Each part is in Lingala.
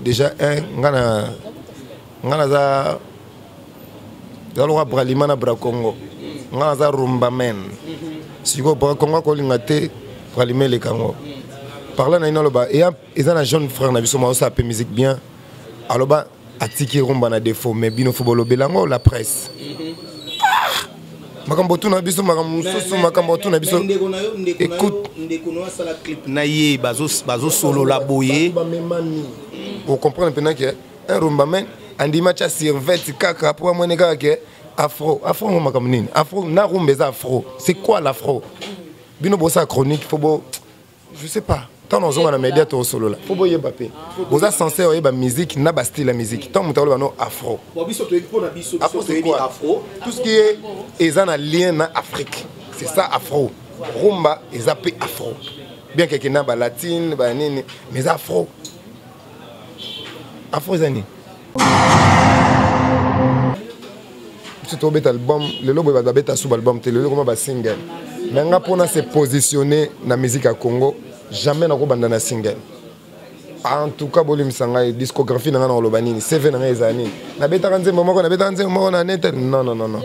déjà un nga na nga naza eza lokola bralima na bracongo nga naza rumba men sikoyo bracongo akolinga te bralima eleka yango parla na ye naloba eza na jeune frère na biso maosa ape musique bien aloba atiki rumba na défaut mais bino fo bolobela yango la presse makambo otuna biso makambo mosusu makambo otuna biso écoute ndeko no asala clip na ye bazosolola boye ocomprendre mpena ke un rumbamen andimi atya sirvete kaka mpo amoni kaka ke afro afro ngo makambo nini afro na rumba eza afro c'est quoi l'afro bino bosala chronique fo bo je sais pas ntango nazonga na media tosolola mpo boyeba mpe boza sense oyeba miziki na bastyle ya miziki ntango moto akoloba no afro tout ce qui est eza na lien na afrique c'est ça afro rumba eza mpe afro bien keke na balatine banini mais eza afro afro eza nini biso tobeta album lelo boye bato babeta suba album te lelo ekoma basingle me nga mpo na se positionne na miziki ya congo jamais nakobanda na single en tout cas bolimisa ngai discographie na ngai na koloba nini cv na ngai ezala nini nabetaka nzembo moko nabetaka nzembo moko na nete non non non non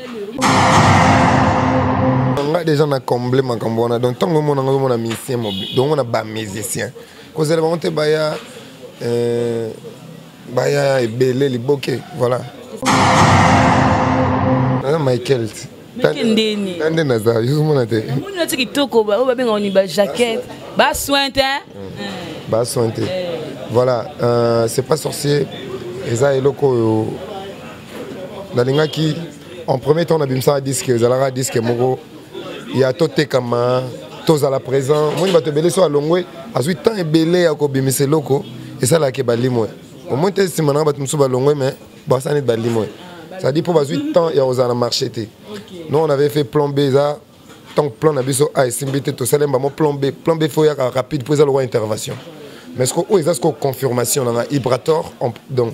nga deja na comble makambo wana donc ntango omona nga ozomona musicien donc omona bamusicien kozela bango te baya euh, baya ebele liboke voilà naza michael ndeni nde naza yozomona te omoni nati kitoko baoyo babengaka ni bajaquette basoin te mm. basoin te eh. voilà euh, c'est pas sorcier eza eloko oyo nalingaki en premier temps nabimisaka diske ezalaka diske moko ya totekama tozala présent omoni bato ebele so alongwe azwi temps ebele ya kobimisa eloko esalaka balimwe omoni te nsima nanga bato mosusu balongwe mais basa neti balimwe cetadi mpo bazwi temps ya kozala na marché te non on avait fait plan b eza ntango plan na biso a esimbi te tosali bango plan b plan b fo yaka rapide mpo eza lokwa intervention mais siko oyo eza sikoyo confirmation nanga ibrator donc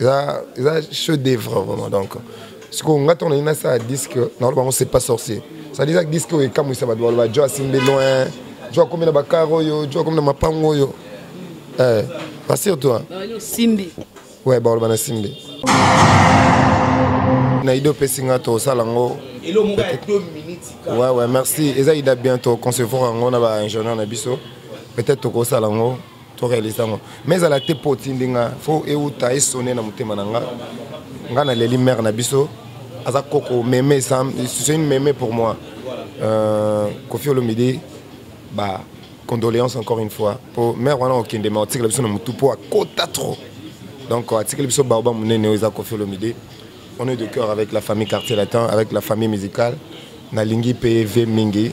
eza eza chef d'œuvre vraiment donc sikoyo nga ntango nalingi nasala disque naloba yango c'est pas sorcier cestadire eza disque oyo ekamwisa bato baloba jo asimbi loin jo akomi na bakar oyo jo akomi na mapango oyo eh, basir toi simbi we baloba na simbi na ide opesi nga tosala yango ouais ouais merci eza ida bien toconcevoir yango na baingénieur na biso peut-être tokosala yango torealise yango ma ezala te mpo otindi nga fo euta esone na motema na nga nga naleli mare na biso aza koko meme c'est une meme pour moi euh, kofi olomide ba condoléance encore une fois mpo mare wana okende ma otikela biso na motu mpo akota trop donc atikeli biso baoba monene oyo eza kofi olomide on est de cœur avec la famille quartier latin avec la famille musicale nalingi mpe ve mingi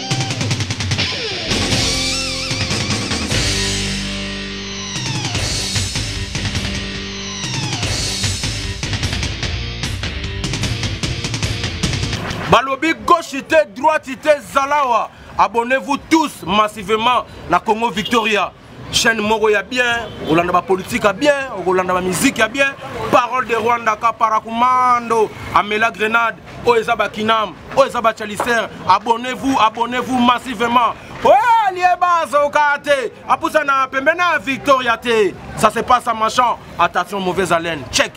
balobi gauche te droite te zalawa abonnez-vous tous massivement na congo victoria chaîne moko ya bien okolanda bapolitike ya bien okolanda bamiziki ya bien parole de rwanda kaparakumando amela grenade oyo eza bakinam oyo eza bachaliser abonnez-vous abonnez-vous massivement oyo alie bazoka te apusana pembe na victoria te ça se passe à machan attention mauvaise haleine check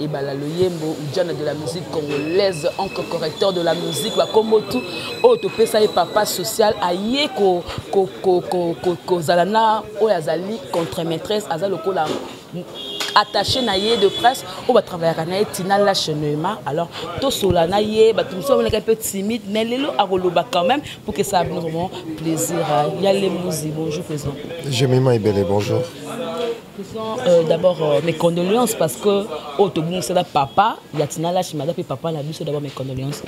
Ebala Loyembo, Udjana de la musique congolaise, encre correcteur de la musique, bakombo tout, oyo topesa ye papa social, aye kozala na oyo azali contre maîtresse, aza lokola attaché na ye de presse oyo batravaillaka na ye tina lache noema alors tosola na ye bato mosusu bamonaka mpe timide mais lelo akoloba quand même pour que ça abino vraiment plaisir ya lembuzi bonjour président jemima ebele bonjour Euh, d'abord euh, mes condoléances parce que oyo oh, tobungisela papa ya tina lachima aza mpe papa na biso d'abord mes condoléances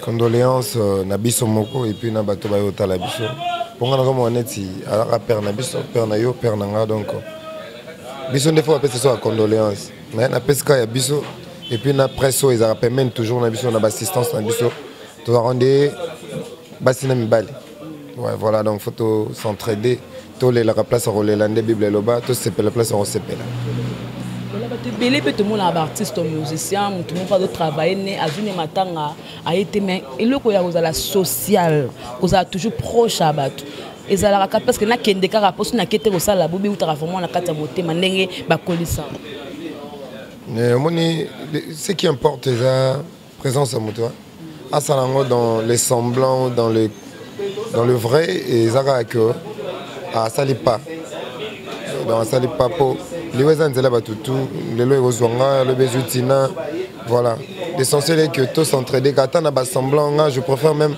condoléances euh, na biso moko epuis na bato bayo otala biso mpo nga nazomona neti azaka père na biso père na yo père na nga donc biso nde fo bapesa so ya condoléance mais napesi kaka ya biso epuis na presse oyo ezalaka pembeni toujours na biso na baassistance na biso tozalaka nde basi na mibali ouais, voilà donc faut to s'entraider tolelaka place ya kolela nde bible eloba tosepela place ya kosepela ebele mpe tomonaka baartiste musicien motu moko azotravaille ne azwi ne matanga aye te mai eloko ya kozala social kozala toujours proche ya bato ezalaka kaka parce que nakende kaka mposo nake te kosala bobi eutaka vraiment na kati ya motema ndenge bakolisa omoni ce qui importe eza présence ya moto asala yango dans le semblant ou dans le, dans le vrai eza kaka ke asali ah, pas donc asali pas mpo liwa eza nzela bato tu lelo ekozwa nga lobi ezwi ntina voilà l'essentiel est que tous entraide ka ata na basemblant nga je préfère même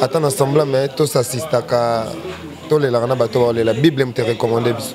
ata na semblant mais tous assistaka tolelaka na bato baolela bible moto erecommande biso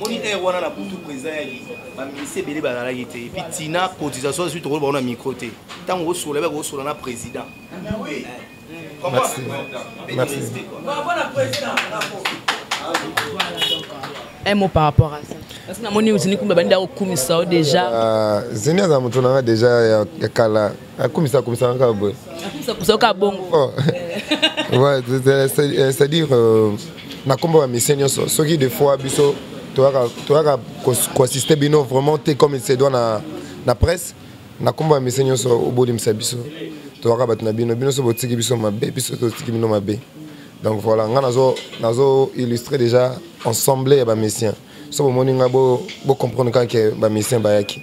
moni aire wana na butu président ya baministre ebele bazalaki te epuis tina cotisation azwi tokolo bango na micro te ntango osola ebaki osola na président un mot par rapport à ça parce que namoni zini kumba bandi akokumisa yo déjà euh, zini aza motu nanga déjà ya kala akumisa kumisa kaka boye akumisa kumisa kaka bongo oh. c'est-à-dire euh, na kombo ya mission nyonso soki de fois biso toyaka koassiste bino vraiment te comme il se doit na, na presse na kombo ya mission nyonso obolimisa biso toyaka bato na bino bino so botiki biso mabe biso totiki bino mabe donc voilà ngai nazo, nazo illustre déjà ensemble ya bamesien so bomoni ngai bocomprendre bo kaka ke bamesien bayaki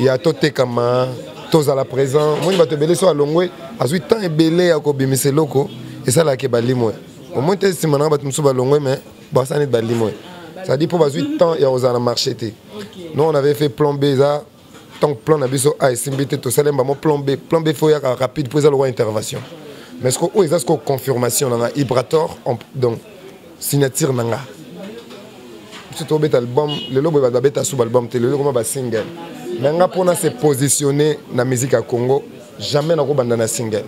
ya totekama tozala présent omoni bato ebele so alongwe azwi temps ebele ya kobimisa eloko esalaka balimwe omoni te nsima nanga bato mosusu balongwe mais basa neti balimwe cetadi mpo bazwi temps ya kozala na marché te non on avait fait plan b eza ntango plan na biso a esimbi te tosali mbamo plan b plan b fo yaka rapide mpo eza lokwa intervention mais siko oyo eza sikoyo confirmation nanga ibrator donc signature na nga biso tobeta album lelo boye bato babeta suba album te lelo ekoma basingle me nga mpona se positionne na musique ya congo jamais nakobanda na single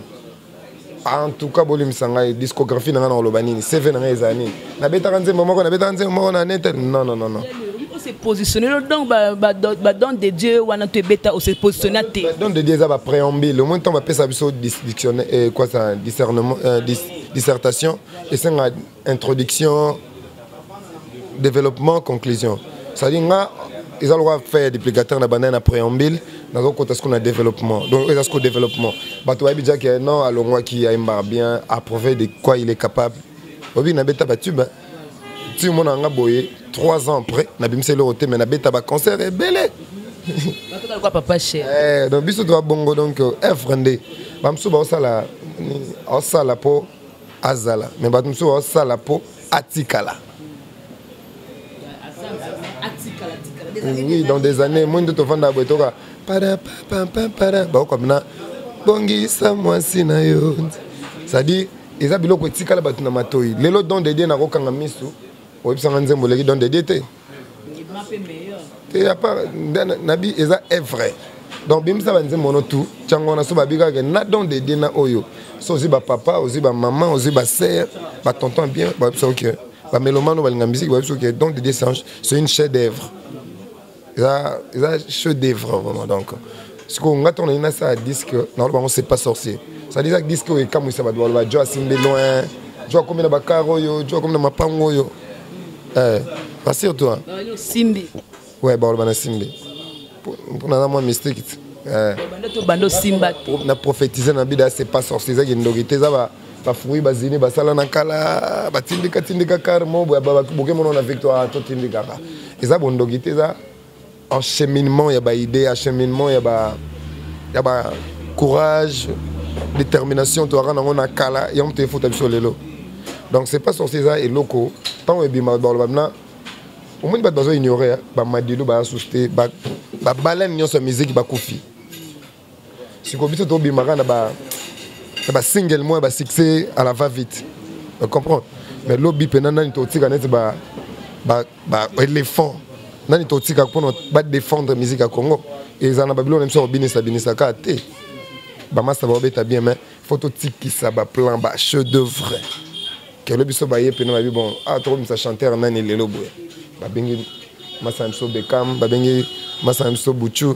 en tout cas bolimisa ngai discographie na ngai na koloba nini cv na ngai ezala nini nabetaka nzembo moko nabetaka nzembo moko na nete non non non non se positionner donc ba don de Dieu wana to beta au se positionner te don de Dieu eza ba préambule au moins temps ba pesa biso dictionnaire eh, quoi ça discernement euh, dissertation esanga introduction développement conclusion cestadi nga eza lokola fin ya duplicateur na bandai na préambule nazokota siko na développement donc eza siko développement bato bayebi déjà ke non alongwaki ayembaka bien approuvé de quoi il est capable oyebi nabeta batube ti omona nga boye 3 ans après nabimisa eloko te mais nabeta baconcert ebele eh, donc biso toa bongo donc œuvre nde bamosusu baosala aosala mpo azala me bato mosusu baosala mpo atikala oui dans des années moi nde tovandaka boye toka parapapapara baokamina bongisa mwasi na yo cestadire eza biloko etikala bato na matoi lelo don dedie nakokanga misu oyebisanga nzembo oleki don dedie te te ya part nabi eza evre donc bimisa banzembo ono tu ntango wana so babikaka ke na don dedie na oyo so ozwi bapapa ozwi bamama ozwi basere batonton bien bayebi soki ke bamelomano balinga miziki bayebi soki ke don dedie sange c'est une chef d'œuvre eza eza chef d'œuvre vraiment donc sikoyo nga ntango nalingi nasala diske naolo bango c'est pas sorcier cestadire eza diske oyo ekamwisa bato baloba jo asimbi loin jo akomi na bakar oyo jo akomi na mapango oyo eh, basir toi simbi we baloba na simbi mpo naza mwa mystique te eh. na prophétise na bida c'est pas sorcier eza kindoki te eza ba bafruit bazini basala na kala batindikatindika carmo boke mono na victoire totindikaka eza bondoki te eza encheminement ya baide encheminement ya ba ya ba courage détermination toyaka nango na kala yango te efuta biso lelo donc c'est pas sorti eza eloko ntango ebima baloba mna omoni bato bazo ignore bamadilu baya susu te babalani nyonso ya miziki bakufi sikoyo biso tobimaka na ba na basingle moko ya basuccès à la va vite comprendre mais lobi mpena nani totika neti baéléphant nani totika mpona badéfendre musique ya congo ezala na babiloko na biso kobinisa binisa kaka te bamasta baobeta bien mais faut totikisa baplan bacheux de vrai kelo biso baye mpena babi bon a ah, tokobimisa chanteur nani lelo boye babengi masa na biso bekam babengi masa na biso buchu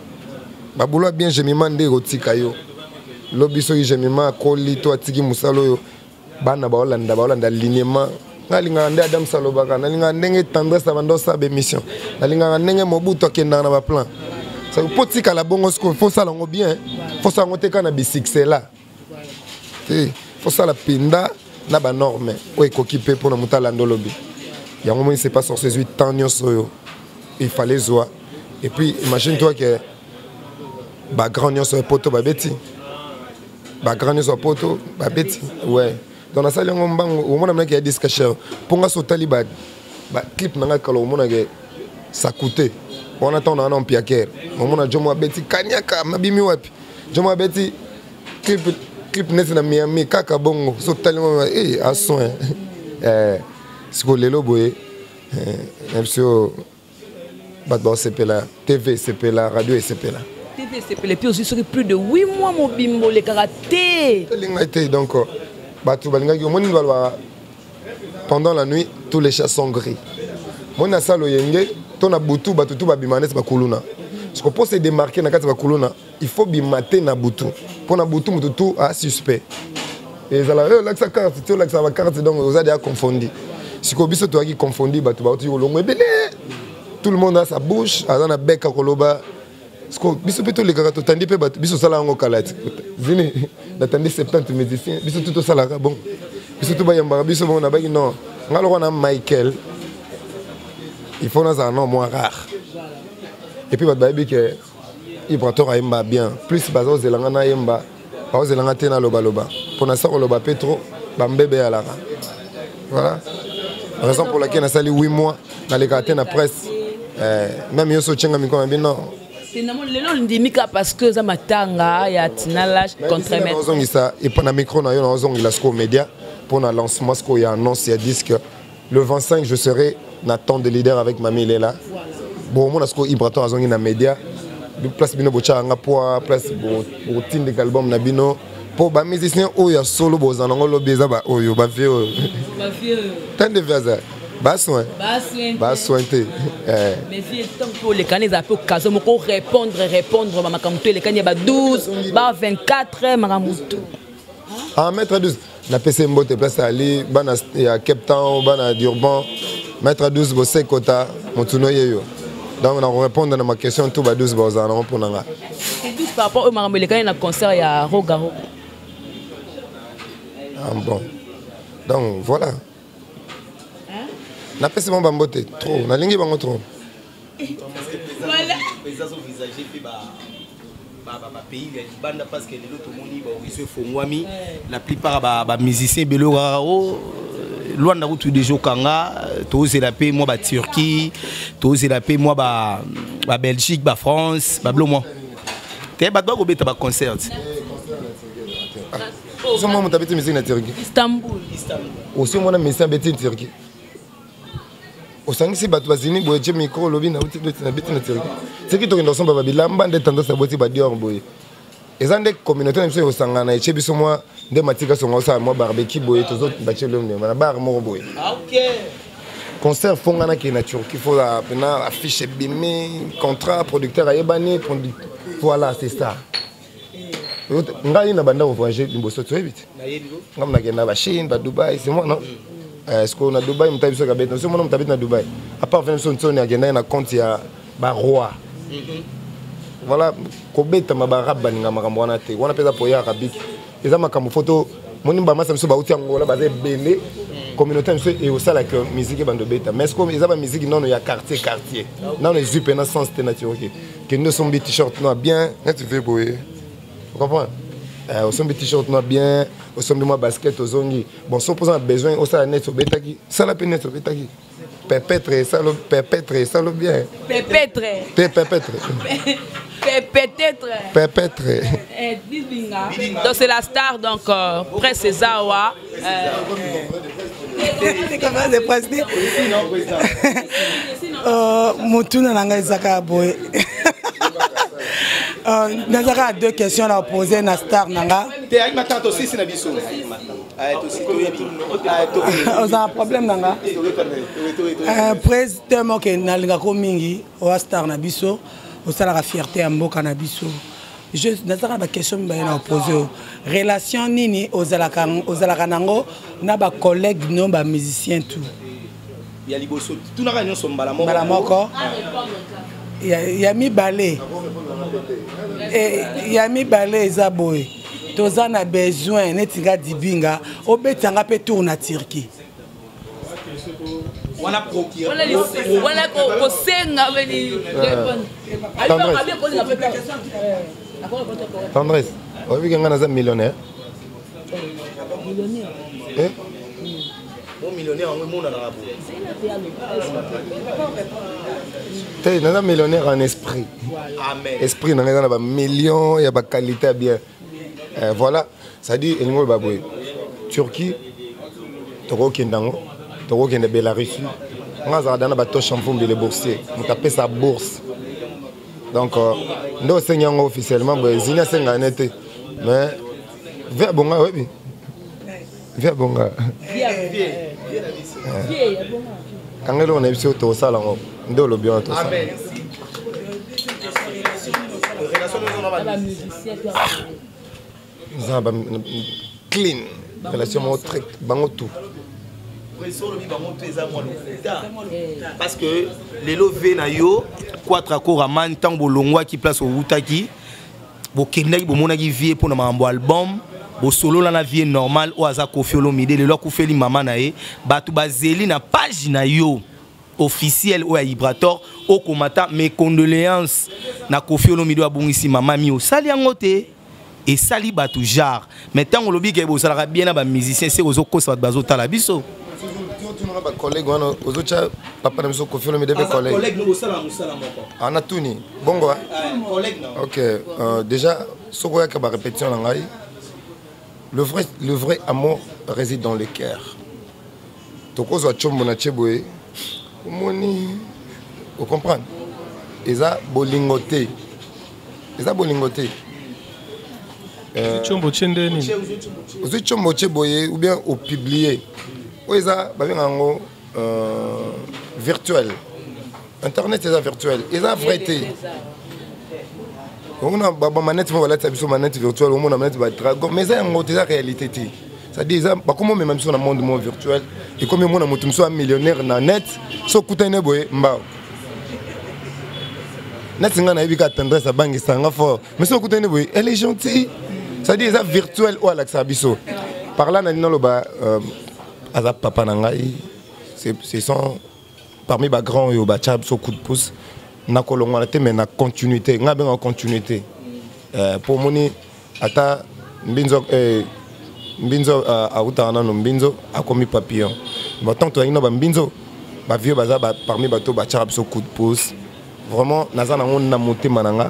babulo ya bien gemima nde ekotika yo lobi soki gemima akoli to atiki mosala oyo bana baolanda baolanda lignema nalingaka nde adams alobaka nalingaka ndenge tendresse abanda osala bémission nalingaka ndenge mobutu akendaka na baplan po tikala bongo sikoyo fosala yango bien fosala yango te kaka na bisuccès la te fosala mpenza na banorme oyo ekoki mpe mpo na moto alanda olobi yango moni c'est pas sorce ezwi temps nyonso oyo il fallait zwa et puis imagine toi que bagrand nyonso ya poto babeti bagrand nyonso ya poto babeti ouais donc nasali yango mbangu omona mnaki ya disque cher mpo nga so otali baclip na ngai kala omonake ça coûte wana ntango na wana mpiakere omona jomo abeti kaniaka mabimi wapi jomo abeti clip clip neti na miami kaka bongo so tali mama e eh, asoin eh, siko lelo boye eh, na biso bato baosepela tv esepela radio esepela tv esepela epuis ozwi soki plus de 8 mois mobimba olekaka te elingai te donc bato balingaki omoni balobaka pendant la nuit tous les chats sont gris moi na salo yenge to na butu bato tu babima neti bakuluna soko mpo se démarquer na kati ya bakuluna il faut bima te na butu mpo na butu moto tu a suspect ezala oyo eh, olakisa carte ti olakisa bacarte donc oza deya confondi sikoyo biso toyaki confondi bato baotoki kolongo ebele tout le monde a sa bouche aza na beka koloba siko biso mpe tolekaka totandi mpe bato biso osala yango kala ti zini natandi 70 musicien biso tu tosalaka bongo biso tu bayambaka biso bongo nabaki non nga lokwa na michael il faut nazala non moins rare epuis bato bayebi ke ibrator ayemba bien plus baza kozela nga nayemba bakozela nga te nalobaloba mpo na sa koloba mpe trop bambebe eyalaka voilà raison pour laquelle nasali 8 mois nalekaka te na presse eh, meme yo so otyenga mikro na bino lelo olindimi ka parce que oza matanga ya tinalage contremeozongisa epa na micro na yo naozongela sikoyo média mpo na lancement sikoyo ya annonce ya disque le 25 je serai na temps de leader avec mami ilela bomona sikoyo ibraton azongi na média place bino botyaka nga poa place botindika album na bino mpo bamusicien oyo ya solo boza nango lobi eza baoyo bavie oyo tande vie aza basoin basoin te eh. olekani ezala mpe okasion moko orépondre répondre bamakambo to elekani ya ba 12 ba 24 makambo to en ah, maître 12 napesi ye mbote place ali bana ya cape town bana durban maître 12 bosekota motuno ye yo donc nakorépondre na maquestion tout ba 12 baozala nango mpo na ngai par rapport oyo makambo elekani na concert ya roga roga ah bon donc voilà napesi bango bambote trop nalingi bango trop bapays ya libanda parce que lelo tomoni baoriso efongwami la plupart bamusicien ebele okaka o oh, lwanda kutu deja okanga tozela mpe mwa baturquie tozela mpe mwa babelgique bafrance bablo mwa te bato bakobeta baconcert ozo mwa moto abeti misiki na turquie osi omona mesi abeti turquie osangisi bato bazini boye tie mikro olobi nauti doti na beti na territoire soki tokenda kosomba babilamba nde tendance na boti badior boye eza nde communauté na biso ekosangana etie biso mwa nde matika songa osala mwa barbeki boye tozobatie lomema na bar moko boye ah, concert fo ngai nakende na turquie fo pena affiche ebimi contrat producteur ayebani voilà c'est ça ngai na banda kovoyage liboso toyebi te ngai nakenda bachine badubai se mwana sikoyo na dubai moto biso kabeti na somona moto abeti na dubai apart vena biso nsoni akendaki na compte ya baroi voilà kobetama baarabe balinga makambo wana te wana mpe eza poyaka biki eza makambo fo to moni bamasa biso bauti ya ngola baza ebele communauté na biso ekosala ke miziki ebanda obeta mais comme eza bamiziki nano ya quartier quartier nano ezwi mpena sens te nati oke kende osombi t-shirt noa bien neti ve boye ocomprendre eh, osombi t-shirt noa bien osombi mwa basket ozongi bon so mpoza na besoin osala neti obetaki sala mpe neti obetaki Pepetre esalo pepetre esalo bien. Pepetre. Pe pepetre. Peut-être. Peut-être. Eh, donc c'est la star donc euh, près César wa. Euh, euh, motuna na ngai ezaka ya boye nazaka ya deux questions na opose na star na nga oza problème na nga eh, président moke nalingako mingi oa star na biso osalaka fierté ya mboka na biso nazalaka na baquestion mibale na opose oyo relation nini ozalaka nango na bacollègue no bamusicien tout ya liboso tunaka nyonso mbala moko mbala moko ya mibale eh, ya mibale eza boye toza na besoin neti nga dibinga obeta nga mpe tour na turquie wana wana kosenga tendresse oyebi ke ngai naza millionnaire Eh? Mon millionnaire yango emonanaka boye te eh, naza millionnaire en esprit esprit na ngai eza na bamillion ya baqualité ya bien eh, voilà cestadire elingi oloba boye turquie tokokende yango tokokende belarussie ngai azalaka da na batoshe mvumbi le boursier moto apesa bourse donc euh, nde osengi yango officiellement boye zini asenga ne te mais vie abonga oyebi vie abonga kanga eloko na biso tokosala yango nde olobi wana tosala eza na clean relation moko très bango tout parce que lelo ve na yo quatre akoramani ntango bolongwaki place owutaki bokendaki bomonaki vie mpo na makambo album bosolola na vie normal oyo aza kofi olomide lelo akufeli mama na ye bato bazeli na page na yo officiel oyo ya ibrator okoma ata mes condoléances na kofi olomide oyo abungisi mama mi osali yango te esali bato genre mais ntango olobi ke bozalaka bien na bamusicien se ozokosa bato bazotala biso bacollègue wana ozotya papa na biso kofi olomide mpe collegueana tuni bongo ah, ok euh, déjà soki oyaka barépétition na ngai le vrai, le vrai amour réside dans le cœur tokozwa combo na tie boye omoni ocomprendre eza bolingo te eza bolingo te eh, combo ce nde nini ozwi combo ce boye ou bien opublie oyo eza babenga yango euh, virtuel internet eza virtuel eza vrai te omona bamanete mo balatisa biso manete virtuel omona manete badragon mais eza yango te eza réalité te cestadire eza bakoma omema biso na monde mo virtuel ekomi omona moto mosusu ya millionnaire na net so okutani ne boye mbao neti ngai nayebi kaka tendresse abangisa nga fort mais so okutani ne boye elle est gentille cestadire eza virtuel oyo alakisaka biso par là nani naloba euh, aza papa na ngai c'est son parmi ba grand oyo batya biso coup de pouce nakolongwana te mais na continuité ngai abenga continuité eh, mpo omoni ata mbinzo eh, mbinzo eh, autaka nano mbinzo akomi papillon batango tozalaki na bambinzo bavieux baza parmi bato batyaka biso coup de pouce vraiment naza nango na motema na ngai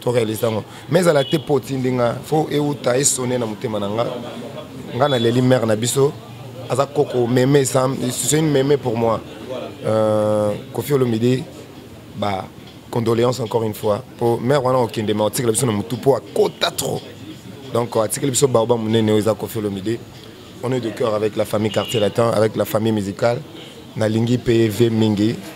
torealise yango ma ezala te mpo otindi nga fo euta esone na motema na nga nga naleli mare na biso aza koko meme c'est une meme pour moi euh, kofi olomide ba condoléance encore une fois mpo mare wana okende ma otikela biso na motu mpo akota trop donc atikeli biso baoba monene oyo eza kofi olomide on est de cœur avec la famille quartier latin avec la famille musicale nalingi mpe ve mingi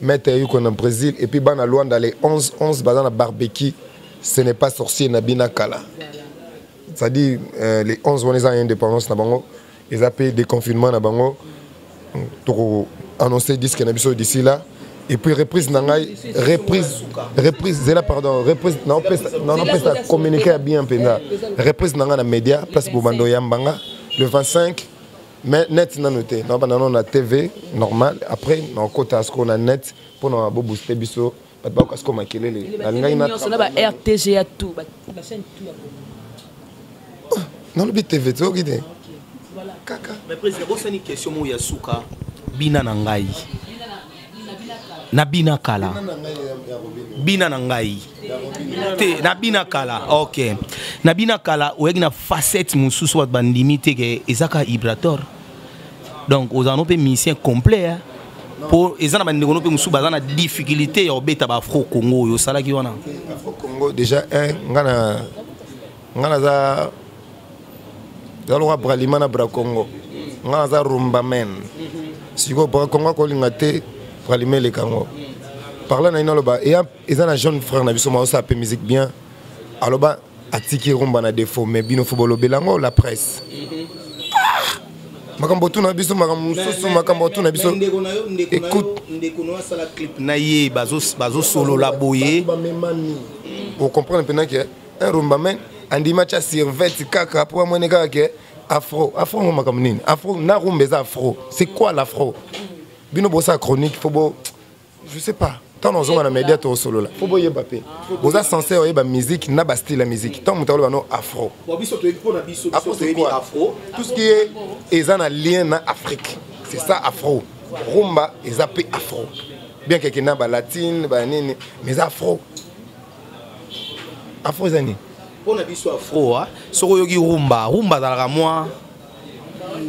Maître Yuko na Brésil et puis bana Luanda les 11 11 baza na barbecue ce n'est pas sorcier na bina kala. C'est-à-dire euh, les 11 wana eza indépendance na bango, eza pe déconfinement na bango. Toko annoncer disque na biso d'ici là. et puis reprise na ngai reprise reprise zela pardon reprise na opesa na opesa communiquer bien mpenza reprise na ngai na média place bobando yamba nga le 25 mais net nanu te nabanda nano na tv normal après nakota sikoyo na net mpo na bobooste biso bato bakoka sikoyo makelele nalingaki na ba rtg ya tout bachaine tout ya oh, nalobi tv toyoki te kaka mais président bosani question moko ya suka bina na ngai na bina kala bina na ngai te na bina kala ok na bina kala oyaki na facette mosusu bato bandimi te ke eza kaka ibrator donc ozala no mpe musicien complet mpo eza na bandeko no mpe mosusu baza na difficulté ya kobeta baafro congo oyo osalaki wana afro congo déjà eh, nga na nga naza yaloka bralima na bracongo nga naza rumba men sikoyo bracongo akolinga te bralima eleka yango parla na ye naloba eza na jeune frère na biso maosa ape musique bien aloba atiki rumba na défaut mais bino fo bolobela yango la presse ah! makambo otuna biso makambo mosusu makambo otuna biso na ye bazosolola boye ocomprendre mpenza ke eh, rumba men andimi atya sirvete kaka mpo amoni kaka ke afro afro ngo makambo nini afro na rumba eza afro c'est quoi l'afro bino bosala chronique fo bo je sais pas ntango nazonga na media tosolola fo boyeba mpe boza sense oyeba miziki na bastyle ya miziki ntango moto akoloba no afro afro tout ce qui est eza na lien na afrique c'est ça afro rumba eza mpe afro bien keke na balatine banini mais eza afro afro eza nini mpo na biso afro ah, soki oyoki rumba rumba azalaka mwa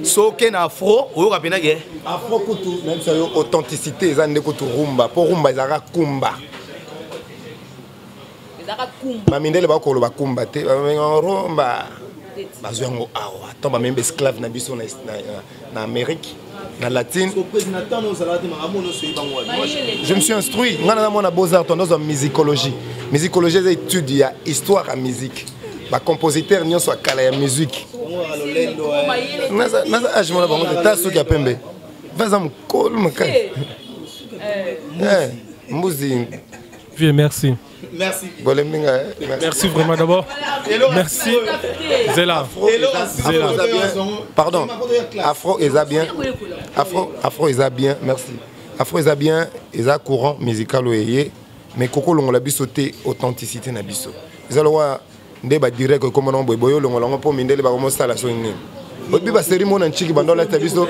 soki na afro oyoka mpenza ke afro kutu nayebisa yo authenticité eza nde kutu rumba mpo rumba ezalaka kumba bamindele bakoloba kumba te rumba bazwi yango awa to bamemi baesclave na biso na amérique na latine je me suis instruit ngai naza mwana beaux-art tondo azwa musicologie musicologie eza étude ya histoire ya musique bacompositeur nyonso ya kala ya musique naza age mona bango te ta suki ya pembe vaza mokolo makasi eh, eh, mbuzi vieux merci Merci. Merci vraiment d'abord. Merci. Zela. Zela. Pardon. Afro Eza bien. Afro Afro Eza bien. Merci. Afro Eza bien. Eza courant musical oyeye. Mais Koko Longola biso te authenticité na biso. Eza lowa nde ba direct ekoma nango boye boye olongola yango mpo mindele bakomi osala soni nini oyebi baseri mona nciki banda olata biso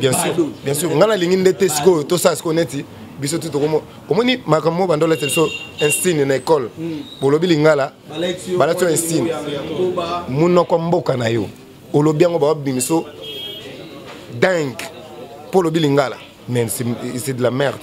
bien sûr bien sûr ngai nalingi nde te sikoyo tosala sikoyo neti biso tu tokomo omoni makambo banda olata biso instine na ekole hmm. bolobi lingala balati yo instine monoko mboka na yo olobi yango babimiso dingue mpo olobi lingala mais c'est de la merde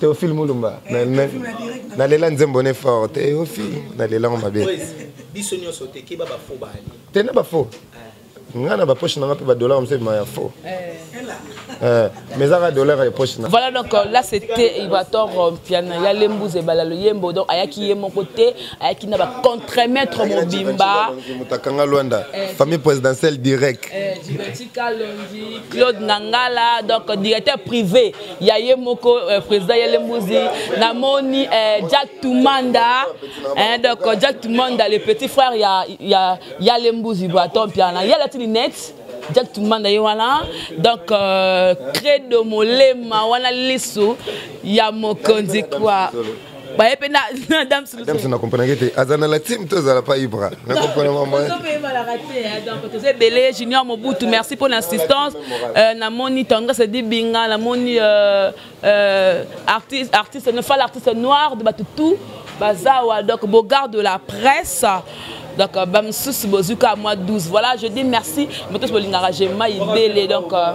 teofile mulumba nalela nzembo ne fort teofile nalelango mabe biso nyonso te keba bafo baali te na bafo ngai na bapoche nanga mpe badollar mosusu ebima ya faux Euh, mais ezaka dollar ya poche na voilà donc euh, là c'était ibator euh, mpiana ya lembuza ebala loyembo donc ayaki ye moko te ayaki na bacontremaître mobimba motakanga lwanda eh. famille présidentielle direct eh, claude nangala donc directeur privé ya ye moko euh, président yele mbuzi namoni euh, jack tumanda hein, donc euh, jack tumanda le petit frère ya, ya, ya le mbuzi baton mpiana ye alati linete jack tumanda ye wana donc euh, credo molema wana lisu ya mokonzi kwa baye mpe na adams adams na comprenake te aza na la team to azala pa ibra na comprena mamatoza ebele junior mobutu merci mpo na assistance euh, namoni tendresse dibinga namoni euh, euh, artiste artiste ne fala artiste noir de bato tout baza wa donc bogard de la presse donc euh, bamosusu bozwi ka mwa 12 voilà je dis merci moto oso bolingaka gemma ibele donc euh,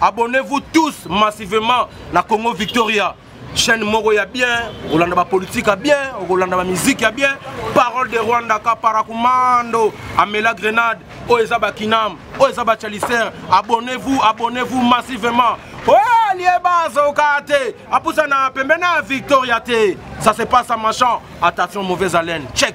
Abonnez-vous tous massivement na Congo Victoria. chaîne moko ya bien okolanda bapolitike ya bien okolanda bamiziki ya bien parole de rwanda kaparakumando amela grenade oyo eza bakinam oyo eza bachaliser abonnez vous abonnez vous massivement oyo alie bazoka te apusana pembeni ya victoria te ça se passe à machan attention mauvaise haleine check